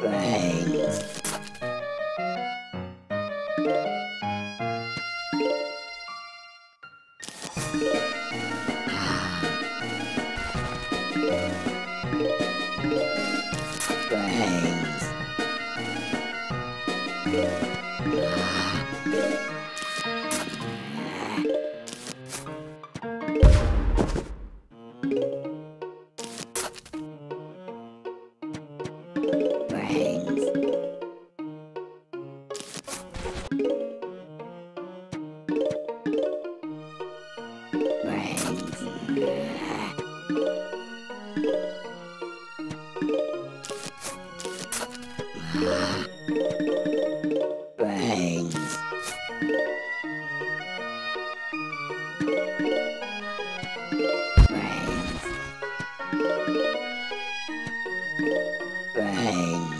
Brains. Bang.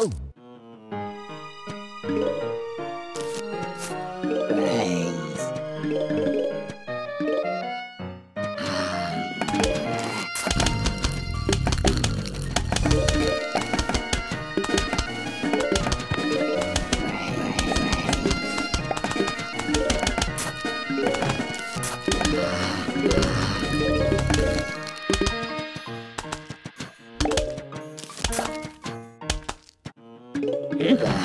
Oh! Bye.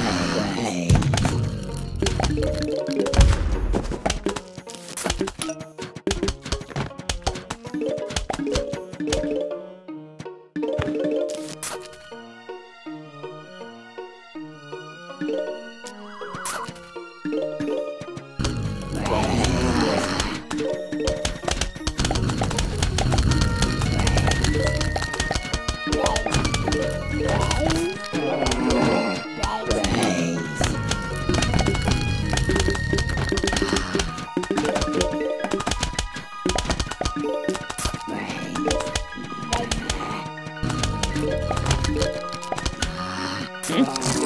Hmm?